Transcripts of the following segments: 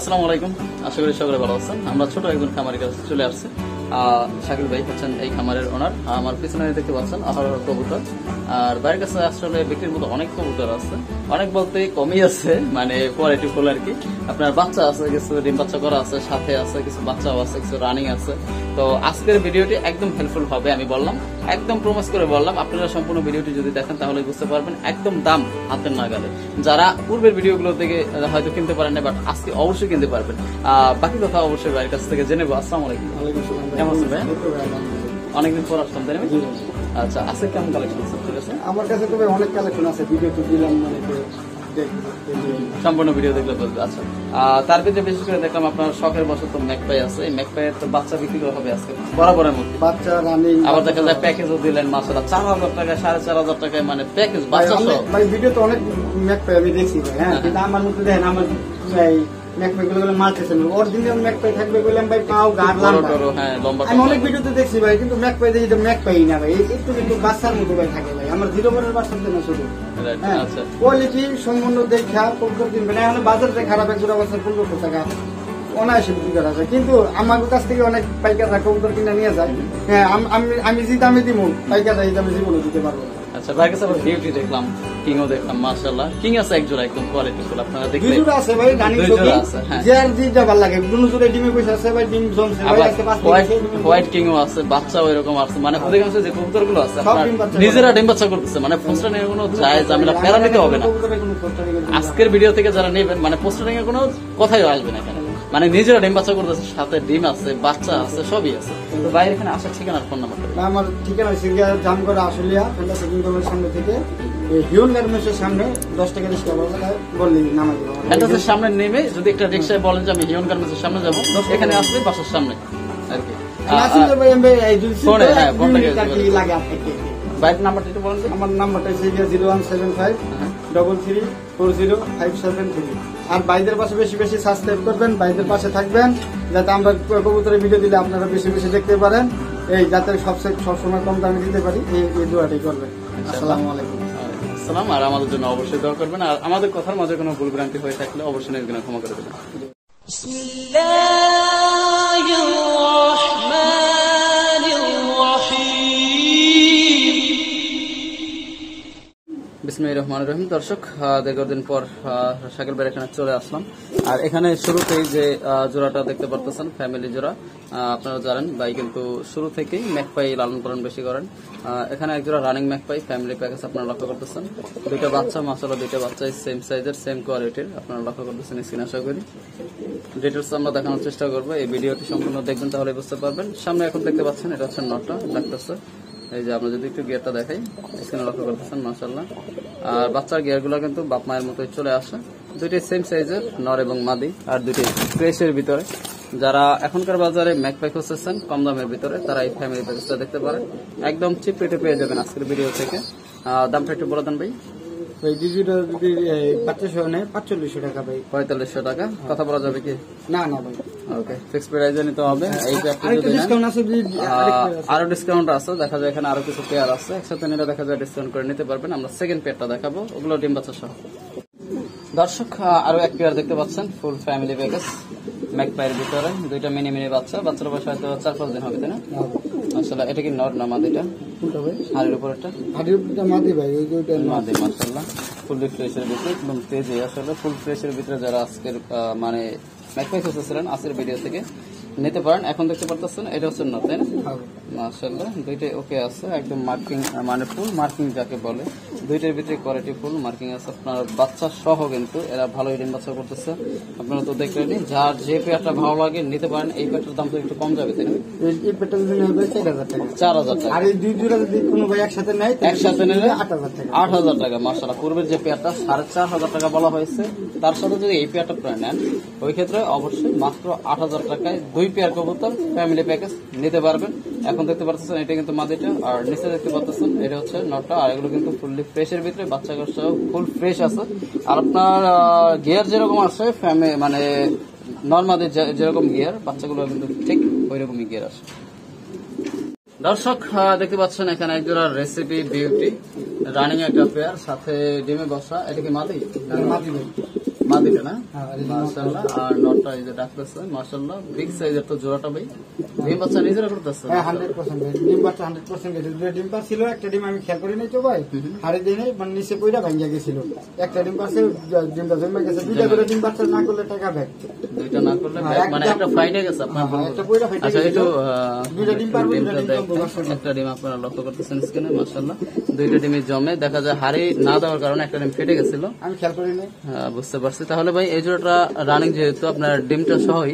আসসালামু আলাইকুম। আশা করি সকলে ভালো আছেন। আমরা ছোট একজন খামারের কাছে চলে আসছে। শাকিল ভাই হচ্ছেন এই খামারের ওনার আমার পিছনে দেখতে পাচ্ছেন আহার কবুতর। আর বাইরের কাছে আসলে বিক্রির মতো অনেক কবুতর আছে। অনেক বলতে কমই আছে মানে কোয়ালিটি ফুল আর কি। আপনার বাচ্চা আছে, কিছু ডিম বাচ্চা করা আছে, সাথে আছে, কিছু বাচ্চাও আছে, কিছু রানিং আছে। তো আজকের ভিডিওটি একদম হেল্পফুল হবে আমি বললাম। একদম প্রমিস করে বললাম, আপনারা সম্পূর্ণ ভিডিওটি যদি দেখেন তাহলে বুঝতে পারবেন একদম দাম হাতের নাগালে। যারা পূর্বের ভিডিওগুলো থেকে হয়তো কিনতে পারেন না বাট আজকে অবশ্যই কিনতে পারবেন। বাকি কথা অবশ্যই ভাইয়ের কাছ থেকে জেনে নেব। আসসালামু আলাইকুম। কেমন আছেন ভাই অনেকদিন পর আসলাম তাই না? আচ্ছা আজকে কেমন কালেকশন আছে? ঠিক আছে? আমার কাছে তো অনেক কালেকশন আছে ভিডিও তো দিলাম মানে। সম্পূর্ণ ভিডিও দেখলে বলবে আচ্ছা। তার ভিতরে বিশেষ করে দেখলাম আপনার শখের বছর ম্যাকপাই আছে। এই ম্যাকপাইয়ের তো বাচ্চা বিক্রি করা হবে আজকে বরাবরের মধ্যে। বাচ্চা রানিং আবার দেখা যায় প্যাকেজও দিলেন মাসালা চার হাজার টাকা সাড়ে চার হাজার টাকায় মানে প্যাকেজ বাচ্চা সহ। ভাই ভিডিও তো অনেক ম্যাক পাই আমি দেখছি হ্যাঁ কিন্তু আমার মধ্যে দেখেন আমার ভাই ম্যাক পাই গুলো মারতেছে না। অরিজিনাল ম্যাক পাই থাকবে বললাম ভাই পাও লম্বা। টড়ো, হ্যাঁ লম্বা আমি অনেক ভিডিওতে দেখছি ভাই কিন্তু দেখি না ভাই। একটু কিন্তু বাচ্চার মতো ভাই থাকে ভাই। আমার জিরো বলের বাচ্চার জন্য শুধু কোয়ালিটি সম্পূর্ণ দেখা পক্ষ কিনবে না এখন বাজারে খারাপ এক জোড়া বাচ্চা পনেরোশো টাকা। অনায়াসে বিক্রি করা যায়। কিন্তু আমার কাছ থেকে অনেক পাইকাররা কবুতর কিনে নিয়ে যায়। হ্যাঁ আমি আমি যে দামে দিব পাইকাররা এই দামে জীবনে দিতে পারব আচ্ছা ভাই কাছে আবার বিউটি দেখলাম কিংও দেখলাম মাশাআল্লাহ। কিং আছে এক জোড়া একদম কোয়ালিটি ফুল আপনারা দুই জোড়া আছে ভাই রানিং জোড়া আছে, হ্যাঁ। যে আর যেটা ভালো লাগে দুনো জোড়া ডিমে পয়সা আছে ভাই ডিম জমছে ভাই আবার পাঁচ হোয়াইট হোয়াইট কিংও আছে বাচ্চাও এরকম আছে। মানে অধিকাংশ যে কবুতরগুলো আছে আপনার বাচ্চা নিজেরা ডিম বাচ্চা করতেছে মানে পোস্টার কোনো যায় ঝামেলা ফেরা নিতে হবে না। আজকের ভিডিও থেকে যারা নেবেন মানে পোস্টারিং এর কোনো কথাই আসবে না এখানে। মানে নিজেরা ডিম বাচ্চা করতেছে সাথে ডিম আছে বাচ্চা আছে সবই আছে। তো বাইরে এখানে আসার ঠিকানার ফোন নাম্বার আমার ঠিকানা গিয়ে জামগড়া আশুলিয়া ফেন্ডা শপিং কমপ্লেক্সের সামনে থেকে। হিউন গার্মেন্টসের সামনে দশ টাকা রিক্স সামনে নেমে যদি একটা রিক্সায় বলেন যে আমি হিউন গার্মেন্টসের সামনে যাব এখানে আসলে বাসার সামনে আর কি। হ্যাঁ, দুই ফোনটা মিনিট আর কি গেছে। লাগে আপনাকে। বাইরের নাম্বারটা একটু বলেন। আমার নাম্বারটা zero one seven five double three four zero five seven three. আর বাইদের পাশে বেশি বেশি সাবস্ক্রাইব করবেন বাইদের পাশে থাকবেন যাতে আমরা কবুতরের ভিডিও দিলে আপনারা বেশি বেশি দেখতে পারেন। এই যাতে সবসময় সবসময় কম দামে দিতে পারি এই এই দোয়াটাই করবেন। আসসালামু আলাইকুম। আসসালাম আর আমাদের জন্য অবশ্যই দোয়া করবেন। আর আমাদের কথার মাঝে কোনো ভুল ভ্রান্তি হয়ে থাকলে অবশ্যই ক্ষমা করে দেবেন। রহমানির রহিম। দর্শক দীর্ঘদিন পর শাকিল ভাইয়ের এখানে চলে আসলাম। আর এখানে শুরুতেই যে জোড়াটা দেখতে পারতেছেন, ফ্যামিলি জোড়া আপনারা জানেন, ভাই কিন্তু শুরু থেকেই ম্যাকপাই লালন পালন বেশি করেন। এখানে এক জোড়া রানিং ম্যাকপাই ফ্যামিলি প্যাকেজ আপনারা লক্ষ্য করতেছেন। দুইটা বাচ্চা মাসালা দুইটা বাচ্চাই সেম সাইজের সেম কোয়ালিটির আপনারা লক্ষ্য করতেছেন স্ক্রিন আশা করি। ডিটেলস আমরা দেখানোর চেষ্টা করব। এই ভিডিওটি সম্পূর্ণ দেখবেন তাহলে বুঝতে পারবেন। সামনে এখন দেখতে পাচ্ছেন, এটা হচ্ছে নটটা, ডাক্তার এই যে আমরা যদি একটু গিয়ারটা দেখাই। এখানে লক্ষ্য করতেছেন মাসাল্লাহ আর বাচ্চার গিয়ারগুলো কিন্তু বাপ মায়ের মতোই চলে আসে। দুইটাই সেম সাইজের নর এবং মাদি আর দুইটাই ক্রেশের ভিতরে। যারা এখনকার বাজারে ম্যাক প্যাক খুঁজতেছেন কম দামের ভিতরে তারা এই ফ্যামিলি প্যাকেজটা দেখতে পারেন। একদম চিপ রেটে পেয়ে যাবেন আজকের ভিডিও থেকে। দামটা একটু বলে দেন ভাই। ভাই যদি নেয় পাঁচচল্লিশশো টাকা ভাই। পঁয়তাল্লিশশো টাকা। কথা বলা যাবে কি? না না ভাই। ওকে ফিক্স প্রাইজে নিতে হবে। এই প্যাকটা যদি ডিসকাউন্ট আছে যদি আরেকটা আছে। আরও ডিসকাউন্ট আছে দেখা যায় এখানে আরও কিছু পেয়ার আছে একসাথে নিলে দেখা যায় ডিসকাউন্ট করে নিতে পারবেন। আমরা সেকেন্ড পেয়ারটা দেখাবো ওগুলো ডিম বাচ্চা সহ। দর্শক আরও এক পেয়ার দেখতে পাচ্ছেন ফুল ফ্যামিলি প্যাকেজ ম্যাকপাইয়ের ভিতরে। দুইটা মিনি মিনি বাচ্চা বাচ্চার বয়স হয়তো চার পাঁচ দিন হবে তাই না? আসলে এটা কি নর না মাদিটা হাড়ির উপরেরটা হাড়িটা মাদি ভাই ওই যে মাদি মার্শাল্লাহ ফুল ফ্রেশের ভিতরে একদম তেজে আসলে ফুল ফ্রেশের ভিতরে যারা আজকের মানে ম্যাকপাই খুঁজতেছিলেন আজকের ভিডিও থেকে নিতে পারেন। এখন দেখতে পারতেছেন এটা হচ্ছে না তাই না? হ্যাঁ। দুইটাই ওকে আছে একদম মার্কিং মানে ফুল মার্কিং যাকে বলে। দুইটার ভিতরে কোয়ালিটি ফুল মার্কিং আছে। আপনার বাচ্চা সহ কিন্তু এরা ভালো ডিম বাচ্চা করতেছে। আপনারা তো দেখলেনই যার যে পেয়ারটা ভালো লাগে নিতে পারেন এই পেয়ারটার দাম তো একটু কম যাবে তাই না? এই- যদি নেয় চার হাজার টাকা। চার হাজার টাকা। আর এই দুই জোড়া যদি কোনো ভাই একসাথে নেয় একসাথে নিলে আট হাজার টাকা। আট হাজার টাকা পূর্বের যে পেয়ারটা সাড়ে চার হাজার টাকা বলা হয়েছে। তার সাথে যদি এই পেয়ারটা নেন ওই ক্ষেত্রে অবশ্যই মাত্র আট হাজার টাকায় দুই পেয়ার কবুতর ফ্যামিলি প্যাকেজ নিতে পারবেন। এখন দেখতে পাচ্ছেন এটা কিন্তু মাদিটা, আর নিচে দেখতে পাচ্ছেন এটা হচ্ছে নটটা, আর এগুলো কিন্তু ফুললি ফ্রেশের ভিতরে, বাচ্চা কাচ্চা ফুল ফ্রেশ আছে। আর আপনার গিয়ার যেরকম আছে ফ্যামি মানে নর্মাদের যেরকম গিয়ার বাচ্চাগুলো কিন্তু ঠিক ওই রকমই গিয়ার আসে দর্শক দেখতে পাচ্ছেন এখানে একজোড়া রেসিপি বিউটি রানিং একটা পেয়ার সাথে ডিমে বসা, এটা কি মাদি মাদি। না? হ্যাঁ, এই যে মাশাআল্লাহ আর নটটা এই যে ডাকতেছে মাশাআল্লাহ বিগ সাইজের তো জোড়াটা ভাই। ডিম বাচ্চা নিজেরা করতেছে? হ্যাঁ হান্ড্রেড পার্সেন্ট ডিম বাচ্চা হান্ড্রেড পার্সেন্ট দুটো ডিম পার ছিল একটা ডিম আমি খেয়াল করি নাই তো ভাই। হারে দিনে মানে নিচে পইরা ভাঙ্গা গেছিল। একটা ডিম পারছে ডিমটা জমে গেছে। দুইটা করে ডিম বাচ্চা না করলে টাকা ব্যাগ দুইটা না করলে মানে একটা- একটা ফাইটে গেছে আপনার একটা পয়লা ফাইটে আচ্ছা একটু দুইটা ডিম পারব, দুইটা ডিম দেখেন। জমবো, বাস একটা ডিম আপনারা লক্ষ্য করতেছেন স্ক্রিনে মাশাআল্লাহ। দুইটা ডিমই জমে দেখা যায় হাড়ি না দেওয়ার কারণে একটা ডিম ফেটে গেছিল। আমি খেয়াল করি নাই। হ্যাঁ, বুঝতে পারছি তাহলে ভাই এই জোড়াটা রানিং যেহেতু আপনার ডিমটা সহই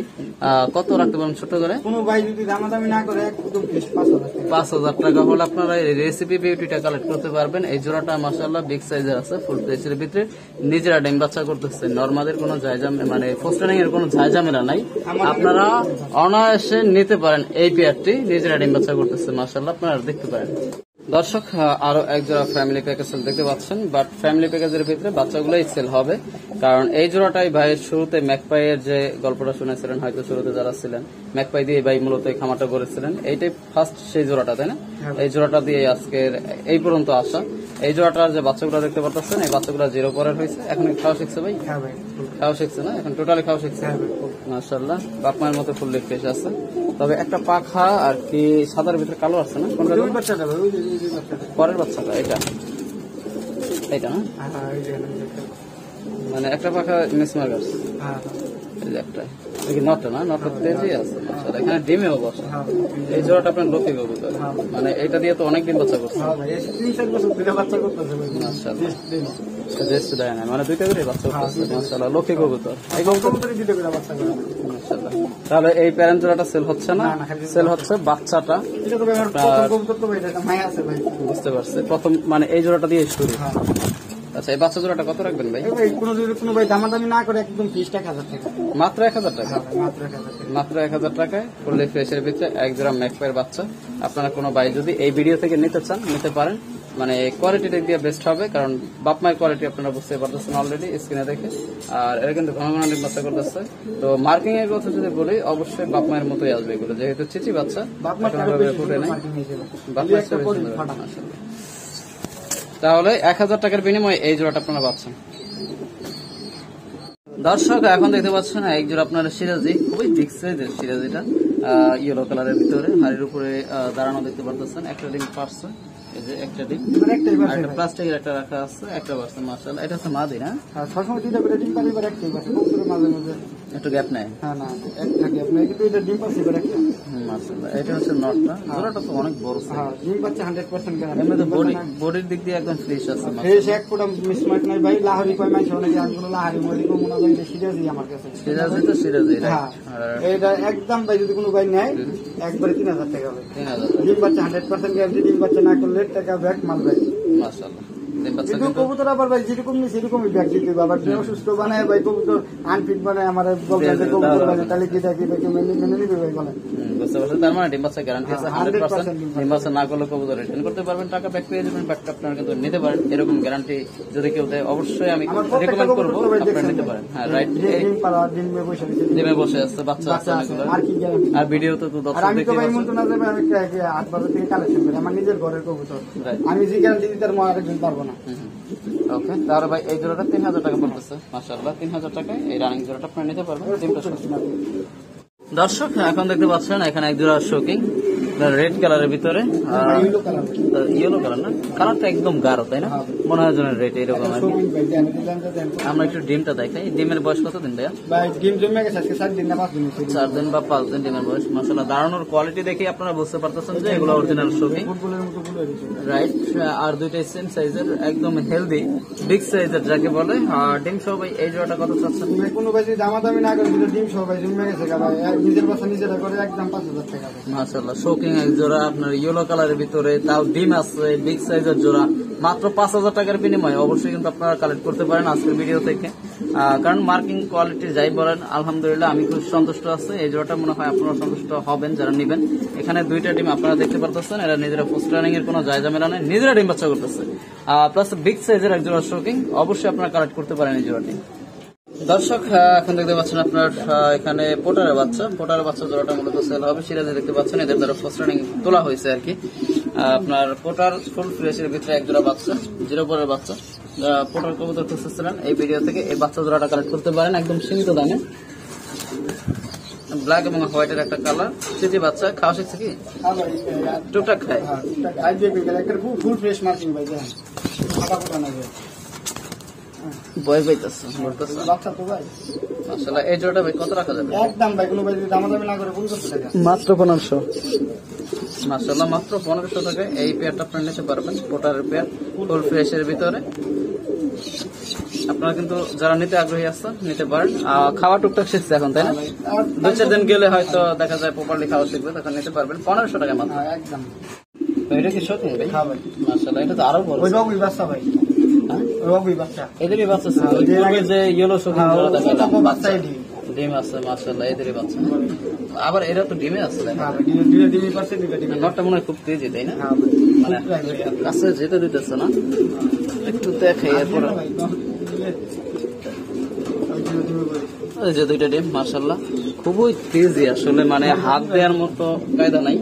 কত রাখতে পারেন ছোট করে? কোনো ভাই যদি দামাদামি না করে একদম পাঁচ হাজার টাকা। হলে আপনারা এই রেসিপি বিউটিটা কালেক্ট করতে পারবেন। এই জোড়াটা মাসাল্লাহ বিগ সাইজের আছে ফুল প্লেসের ভিতরে। নিজেরা ডিম বাচ্চা করতেছে নর্মাদের কোনো জায়জা মানে পোস্টারিং এর কোনো ঝামেলা নাই। আপনারা অনায়াসে নিতে পারেন এই পেয়ারটি নিজেরা ডিম বাচ্চা করতেছে মাসাল্লাহ আপনারা দেখতে পারেন। দর্শক আরও এক জোড়া ফ্যামিলি প্যাকেজ দেখতে পাচ্ছেন বাট ফ্যামিলি প্যাকেজের ভিতরে বাচ্চাগুলোই সেল হবে। কারণ এই জোড়াটাই ভাইয়ের শুরুতে ম্যাকপাইয়ের যে গল্পটা শুনেছিলেন হয়তো শুরুতে যারা ছিলেন ম্যাকপাই দিয়ে ভাই মূলত এই খামারটা করেছিলেন এইটাই ফার্স্ট সেই জোড়াটা তাই না? এই জোড়াটা দিয়ে আজকের এই পর্যন্ত আসা এই জোড়াটার যে বাচ্চাগুলো দেখতে পাচ্ছেন এই বাচ্চাগুলো জিরো পরের হয়েছে। এখন খাওয়া শিখছে ভাই? হ্যাঁ খাওয়া শিখছে না? এখন টোটালি খাওয়া শিখছে? হ্যাঁ বাপ মায়ের মতো ফুল ফ্রেশ আছে। তবে একটা পাখা আর কি সাদার ভিতরে কালো আছে না? কোনটা পরের বাচ্চাটা এটা এটা না? হ্যাঁ। মানে একটা পাখা মিস মার্গার হ্যাঁ এই যে একটা এই কি নটটা না? নটটা তেজই আছে। এখানে ডিমেও বসে হ্যাঁ এই জোড়াটা আপনার লোকে কবুতর মানে এটা দিয়ে তো অনেক দিন বাচ্চা করছে। হ্যাঁ। রেস্ট দেয় না মানে দুইটা করে বাচ্চা করতেছে মাশাআল্লাহ লোকে কবুতর এই কবুতর তাহলে এই প্যারেন্ট জোড়াটা সেল হচ্ছে না? সেল হচ্ছে বাচ্চাটা। বুঝতে পারছি। প্রথম মানে এই জোড়াটা দিয়ে শুরু। হ্যাঁ। আচ্ছা এই বাচ্চা জোড়াটা কত রাখবেন ভাই? কোনো যদি কোনো ভাই দামাদামি না করে একদম ফিস টাকা হাজার টাকা। মাত্র এক হাজার টাকা? হ্যাঁ মাত্র এক হাজার টাকা। মাত্র এক হাজার টাকায় ফ্রেশের ভিতরে এক জোড়া ম্যাকপায়ের বাচ্চা। আপনারা কোনো ভাই যদি এই ভিডিও থেকে নিতে চান নিতে পারেন। মানে কোয়ালিটি দিক দিয়ে বেস্ট হবে কারণ বাপ মায়ের কোয়ালিটি আপনারা বুঝতে পারতেছেন অলরেডি স্ক্রিনে দেখে। আর এরা কিন্তু ঘন ঘন বাচ্চা করতেছে। তো মার্কিং এর কথা যদি বলি অবশ্যই বাপ মায়ের মতোই আসবে এগুলো। যেহেতু চিচি বাচ্চা বাপ মা এখন আরও ওভাবে বেশি ফুটে নাই। বাপ মায়ের একটা চেয়ে পরি বেশি ফাটা। মাশাআল্লাহ। তাহলে এক হাজার টাকার বিনিময়ে এই জোড়াটা আপনারা পাচ্ছেন। দর্শক এখন দেখতে পাচ্ছেন এক জোড়া আপনার সিরাজি খুবই বিগ সাইজের সিরাজিটা। ইয়েলো কালারের ভিতরে হাড়ির উপরে দাঁড়ানো দেখতে পারতেছেন। একটা ডিম পারছে এই যে একটা ডিম। বাচ্চা একটা প্লাস্টিকের একটা রাখা আছে একটা পারছে মার্শাল এটা হচ্ছে মাদি না? হ্যাঁ, সবসময় দুইটা করে ডিম পারে একটাই বাচ্চা মাঝে মাঝে। একটু গ্যাপ নেয় হ্যাঁ না কিন্তু এটা ডিম পাচ্ছে একটা। এটা হচ্ছে নটটা জোড়াটা তো অনেক বড় হ্যাঁ ডিম পাচ্ছে হান্ড্রেড পার্সেন্ট এমনি তো বডি বডির দিক দিয়ে একদম ফ্রেশ আছে ফ্রেশ এক ফোটা মিসমার্ক নাই ভাই লাহারি কয় মাইছে অনেকে আমি লাহারি মরি কো মনে হয় সিরিয়াসই আমার কাছে। সিরাজি তো সিরাজি হ্যাঁ এটা একদম ভাই যদি কোনো ভাই নেয় একবারে তিন হাজার টাকা ভাই তিন হাজার। ডিম বাচ্চা হান্ড্রেড পার্সেন্ট গ্যারান্টি ডিম বাচ্চা না করলে টাকা ব্যাক মাল ভাই। মাশাআল্লাহ। ডিম বাচ্চা কিন্তু কিন্তু কবুতর আবার ভাই যেরকম নেই সেরকমই ব্যাগ দিতে আবার যে অসুস্থ বানায় ভাই কবুতর আনফিট বানায় আমার বলবেন কবুতর বানায়। তাহলে কি দেখি ভাই মেনে মেনে নিবে ভাই বলেন। বুঝতে পারছেন তার মানে ডিম গ্যারান্টি আছে হান্ড্রেড পার্সেন্ট ডিম না করলে কবুতর রিটার্ন করতে পারবেন টাকা ব্যাক পেয়ে যাবেন বাট আপনারা কিন্তু নিতে পারেন এরকম গ্যারান্টি যদি কেউ দেয় অবশ্যই আমি রেকমেন্ড করব আপনারা নিতে পারেন। হ্যাঁ রাইট ডিম বসে আছে বাচ্চা আছে আর আর তো দর্শক আমি নিজের ঘরের কবুতর। আমি যে গ্যারান্টি দিতে পারব আরেকজন পারব না। ওকে, তাহলে ভাই এই জোড়াটা তিন হাজার টাকা পড়তেছে মাসাল্লাহ তিন হাজার টাকায় এই রানিং জোড়াটা আপনারা নিতে পারবেন। দর্শক, এখন দেখতে পাচ্ছেন, এখানে এক জোড়া শোকিং রেড কালারের ভিতরে ইয়েলো কালার ইয়েলো কালার না? কালারটা একদম গাঢ় তাই না? মনে হয় যেন রেড এরকম আর তো আমরা একটু ডিমটা দেখাই। ডিমের বয়স কত দিন ভাইয়া? ডিম জমে গেছে আজকে সাত দিন না পাঁচ দিন চার দিন বা পাঁচ দিন ডিমের বয়স মশলা দাঁড়ানোর কোয়ালিটি দেখে আপনারা বুঝতে পারতেছেন যে এগুলো অরিজিনাল শোকিং হয়ে গেছে। রাইট আর দুইটাই সেম সাইজের একদম হেলদি বিগ সাইজের যাকে বলে। আর ডিম সহ ভাই এই জোড়াটা কত চাচ্ছেন? কোনো ভাই যদি দামাদামি না করে ডিম সহ ভাই জমে গেছে নিজের বাসা নিজেরা করে একদম পাঁচ হাজার টাকা। ভাই মাশাল্লাহ শোকিং এক জোড়া আপনার ইয়েলো কালারের ভিতরে, তাও ডিম আছে বিগ সাইজের জোড়া, মাত্র পাঁচ হাজার টাকার বিনিময়ে অবশ্যই কিন্তু আপনারা কালেক্ট করতে পারেন আজকের ভিডিও থেকে। কারণ মার্কিং কোয়ালিটি যাই বলেন, আলহামদুলিল্লাহ আমি খুব সন্তুষ্ট আছে। এই জোড়াটা মনে হয় আপনারা সন্তুষ্ট হবেন যারা নেবেন। এখানে দুইটা ডিম আপনারা দেখতে পারতেছেন, এরা নিজেরা পোস্ট এর কোনো জায়গা মেলা নেই, নিজেরা ডিম বাচ্চা করতেছে। প্লাস বিগ সাইজের এক জোড়া শোকিং অবশ্যই আপনারা কালেক্ট করতে পারেন এই জোড়াটি। দর্শক এখন দেখতে পাচ্ছেন আপনার এখানে পোটারের বাচ্চা। পোটারের বাচ্চা জোড়াটা মূলত সেল হবে সিরাজে দেখতে পাচ্ছেন, এদের দ্বারা ফার্স্ট রানিং তোলা হয়েছে আর কি। আপনার পোটার ফুল ফ্রেশের ভিতরে এক জোড়া বাচ্চা জিরো পরের বাচ্চা। পোটার কবুতর খুঁজতেছিলেন এই ভিডিও থেকে এই বাচ্চা জোড়াটা কালেক্ট করতে পারেন, একদম সীমিত দামে। ব্ল্যাক এবং হোয়াইটের একটা কালার চিঠি বাচ্চা, খাওয়া শিখছে কি? টুকটাক খায়। ফুল ফ্রেশ মার্কিং ভাই ভাই পাইতেছে ভাই মাসাল্লাহ এই জোড়াটা ভাই কত রাখা যাবে? একদম ভাই কোনো ভাই দামাদামি না করে পনেরোশো টাকা মাত্র পনেরোশো। মাসাল্লাহ মাত্র পনেরোশো এই পেয়ারটা আপনারা নিতে পারবেন পোটারের পেয়ার ফুল ফ্রেশের ভিতরে। আপনারা কিন্তু যারা নিতে আগ্রহী আছেন নিতে পারেন। আর খাওয়া টুকটাক শিখছে এখন তাই না? আর দুই চার দিন গেলে হয়তো দেখা যায় প্রপারলি খাওয়া শিখবে তখন নিতে পারবেন। পনেরোশো টাকা মাত্র। হ্যাঁ, একদম। এটা কি সত্যি? ভাই। হ্যাঁ মাসাল্লাহ এটা তো আরও বড়। ওই বাচ্চা ভাই। বাচ্চা। এদেরই বাচ্চা ছিল ওই যে পূর্বে যে ইয়েলো হ্যাঁ, জোড়া দেখালাম, ও- ও বাচ্চা। ডিম। আছে। এদেরই বাচ্চা। আবার এরা তো ডিমে আছে দেখা হ্যাঁ ডিমে নটটা মনে হয় খুব তেজি তাই না? হ্যাঁ মানে। কাছে যেতে দিতেছে না একটু দেখে এরপর। এই যে দুইটা ডিম মার্শাল্লাহ খুবই তেজি আসলে মানে হাত দেওয়ার মতো কায়দা নাই।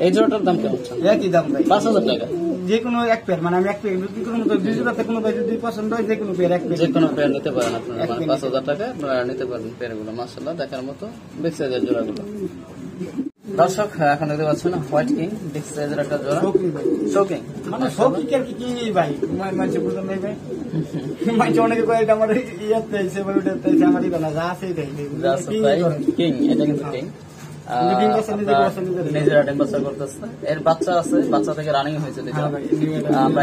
এই জোড়াটার দাম কেমন একই দাম ভাই। পাঁচ হাজার টাকা। যে কোনো এক পেয়ার মানে আমি এক পেয়ার বিক্রি করব তো দুই জোড়াতে কোনো ভাই যদি পছন্দ হয় যে কোনো পেয়ার এক পেয়ার যে কোনো পেয়ার নিতে পারেন আপনারা মানে পাঁচ হাজার টাকা আপনারা নিতে পারেন পেয়ারগুলো মার্শাল্লাহ দেখার মতো বিগ সাইজের জোড়াগুলো। দর্শক এখন দেখতে পাচ্ছেন হোয়াইট কিং বিগ সাইজের একটা জোড়া। শোকিং মানে সব কি আর কি কি ভাই? মানুষ বুঝতে নেই ভাই। মানুষ অনেকে কয়ে এটা আমার ইয়াতে আইছে বলে ওটাতে আইছে আমার এটা না যা আছে এটাই কিং এটা কিন্তু কিং বাচ্চা। নিজেরা করতেছে এর আছে বাচ্চা থেকে রানিং হয়েছে দুইটা। হ্যাঁ আমরা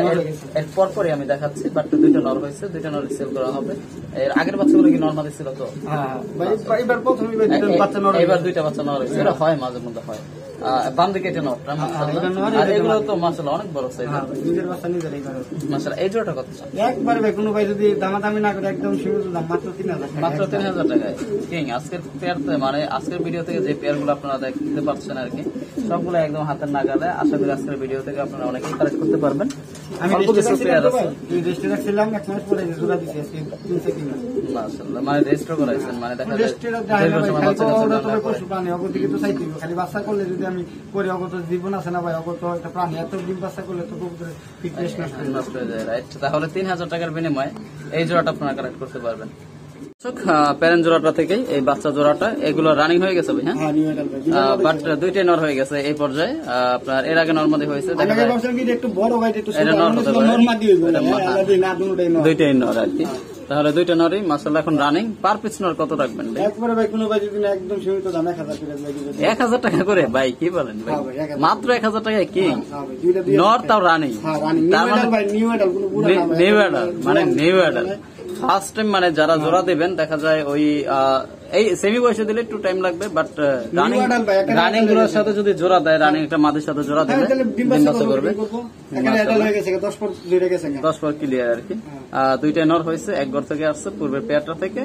এর- পরপরই আমি দেখাচ্ছি বাট দুইটা নর হয়েছে দুইটা নর সেল করা হবে। এর আগের বাচ্চাগুলো কি নর্মালি ছিল তো? হ্যাঁ এবার দুইটা বাচ্চা নর হয়েছে। এটা হয় মাঝে মধ্যে হয়। বাম দিকে এটা নরটা মাশাআল্লাহ। এটা নর, আর এগুলো তো মাসাল্লাহ অনেক বড় সাইজ হ্যাঁ নিজের বাচ্চা নিজের এইবার এই জোড়াটা কত একবার কোনো ভাই যদি দামাদামি না করে একদম সীমিত দাম মাত্র তিন হাজার মাত্র তিন হাজার টাকায়। কিং আজকের মানে আজকের ভিডিও থেকে যে পেয়ারগুলো আপনারা দেখতে পাচ্ছেন আর কি সবগুলো একদম হাতের নাগালে। আশা করি আজকের ভিডিও থেকে আপনারা অনেকেই কালেক্ট করতে পারবেন। আমি রেস্টে রাখছিলাম পেয়ার তো আছে। ভাই, এই রেস্টে রাখছিলাম এক মাস পরে জোড়া দিছি আজকে তিন থেকে তিন মাশাআল্লাহ মানে করাইছেন মানে দেখা যায় রেস্টে খালি বাচ্চা। পশু প্রাণী, তো খালি করলে যদি আমি করি অগত জীবন আছে না ভাই অগত একটা প্রাণী এত ডিম বাচ্চা করলে তো কবুতরের ফিটনেস নষ্ট হয়ে যায় রাইট তাহলে তিন হাজার টাকার বিনিময়ে এই জোড়াটা আপনারা কালেক্ট করতে পারবেন। প্যারেন্ট জোড়াটা থেকেই এই বাচ্চা জোড়াটা এগুলো রানিং হয়ে গেছে ভাই হ্যাঁ? হ্যাঁ। বাট দুইটাই নর হয়ে গেছে এই পর্যায়ে। আপনার এর আগে হয়েছে হ্যাঁ। দুইটাই নর আর কি। তাহলে দুইটা নরই মাসাল্লাহ এখন রানিং পার পিস নর কত রাখবেন একবারে ভাই কোনো ভাই যদি একদম সীমিত দাম এক হাজার টাকা করে? ভাই কি বলেন ভাই? হ্যাঁ। মাত্র এক হাজার টাকায় কি? হ্যাঁ নর তাও রানিং হ্যাঁ, রানিং। নিউ তার মানে ভাই, নিউ কোনো মানে ফার্স্ট টাইম মানে যারা জোড়া দেবেন দেখা যায় ওই এই সেমি বয়সে দিলে একটু টাইম লাগবে বাট রানিং রানিংগুলোর সাথে যদি জোড়া দেয় রানিং একটা মাদের সাথে জোড়া হ্যাঁ, ডিম বাচ্চা করবে হয়ে গেছে, দশ পর ক্লিয়ার আর কি। আহ, দুইটা নর হয়েছে এক ঘর থেকে আসছে পূর্বের পেয়ারটা থেকে।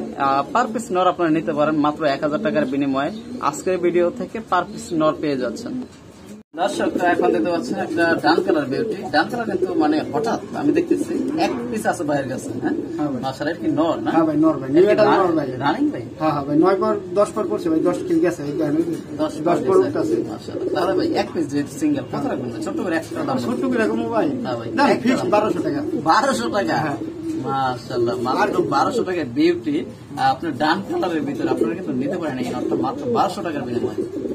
পার পিস নর আপনারা নিতে পারেন মাত্র এক হাজার টাকার বিনিময়ে। আজকের ভিডিও থেকে পার পিস নর পেয়ে যাচ্ছেন। দর্শক এখন দেখতে পাচ্ছেন একটা ডান কালার বিউটি ডান কালার কিন্তু মানে হঠাৎ আমি দেখতেছি এক পিস আছে ভাইয়ের কাছে হ্যাঁ হ্যাঁ ভাই। কি নর না হ্যাঁ ভাই, নর ভাই, নিউ মেটাল নর ভাই। রানিং ভাই হ্যাঁ, হ্যাঁ ভাই, নয় পর, দশ পর পড়ছে ভাই, দশ কিল গেছে, এই দেখেন, এই যে, দশ দশ পর উঠতেছে। মাসাল্লাহ তাহলে ভাই এক পিস সিঙ্গেল কত রাখবেন করে একটা দাম ছোট্ট করে ভাই? হ্যাঁ বারোশো টাকা। বারোশো টাকা হ্যাঁ। মাত্র বারোশো টাকা বিউটি আপনার ডান কালারের ভিতরে আপনারা কিন্তু নিতে পারেন এই নটটা মাত্র বারোশো টাকার বিনিময়ে